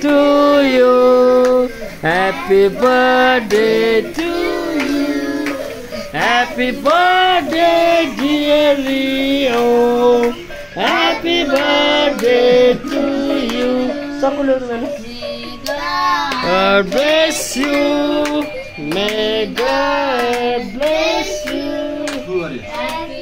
to you. Happy birthday to you. Happy birthday, dear Leo. Happy birthday to you. Só com o né? God bless you. May God bless you. Glória.